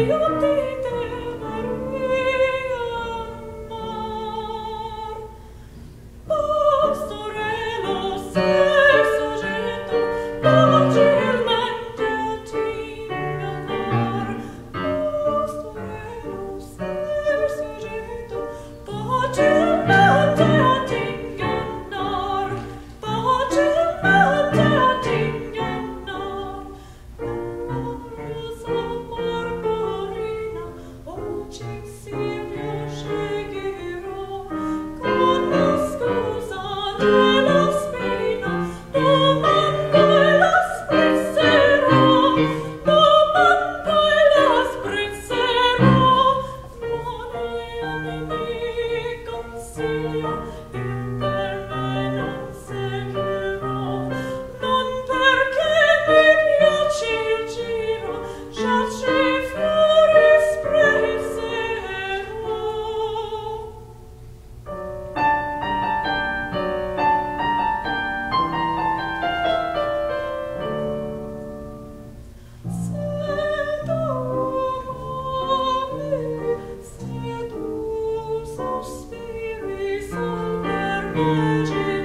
you do? Imagine.